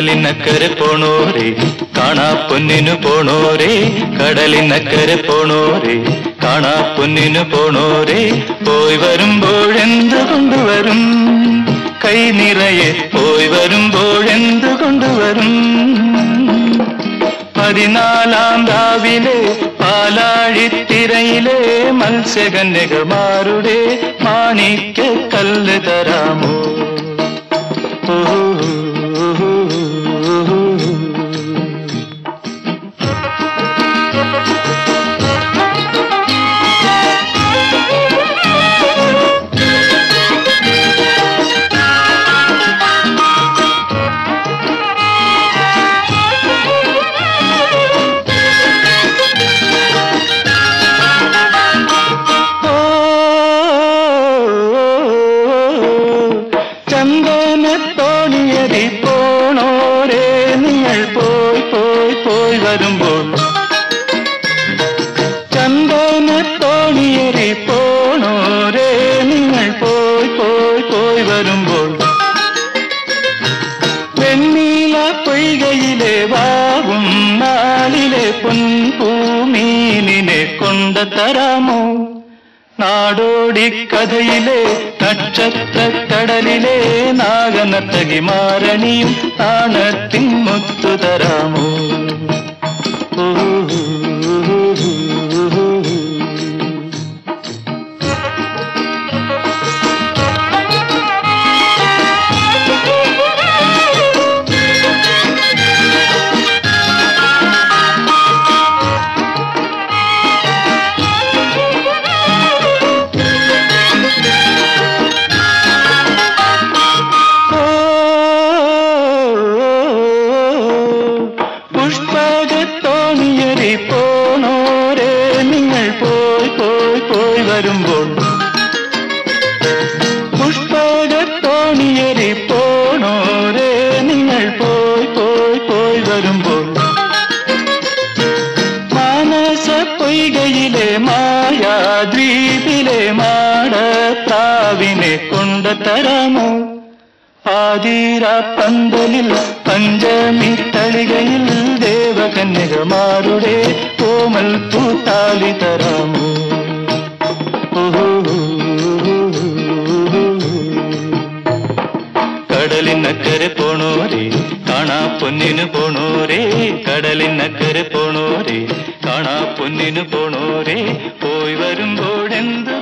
കടലിനക്കരെ പോണോരെ കാണാ പൊന്നിനു പോണോരെ കടലിനക്കരെ പോണോരെ കാണാ പൊന്നിനു പോണോരെ പോയി വരുമ്പോഴെന്ത് കൊണ്ടുവരും കൈ നിറയെ പോയി വരുമ്പോഴെന്ത് കൊണ്ടുവരും പതിനാലാം രാവിലെ പാലാഴിത്തിരയിലെ മത്സ്യകന്യകമാരുടെ മാണിക്ക് കല്ല് തരാമോ? ചന്ദനത്തോണിയതി പോണോരേ നിങ്ങൾ പോയി പോയി പോയി വരുമ്പോൾ. ചന്ദനത്തോണിയതി പോണോരേ നിങ്ങൾ പോയി പോയി പോയി വരുമ്പോൾ. വെണ്ണീല പൊയ്കയിലെ വാവും നാളിലെ പൊൻപൂമീനിനെ കൊണ്ട തരാമോ? നാടോടി കഥയിലെ നക്ഷത്ര കടലിലെ നാഗനത്തകി മാരണിയും താണത്തിൻ മുത്തു വരുമ്പോൾ പുഷ്പാടത്തോണിയേറി പോണോരേ നിങ്ങൾ പോയി പോയി പോയി വരുമ്പോൾ മാനസ പൊയ്കയിലെ മായാദ്വീപിലെ മാടത്താവിനെ കൊണ്ട തരാമോ ആതിര പന്തലിൽ പഞ്ചമി തളികയിൽ ദേവകന്യകമാരുടെ കോമൽ പൂത്താലി തരാമോ? കടലിനക്കരെ പോണോരെ കാണാ പൊന്നിനു പോണോരെ കടലിനക്കരെ പോണോരെ കാണാ പൊന്നിനു പോണോരെ പോയി വരുമ്പോഴെന്തു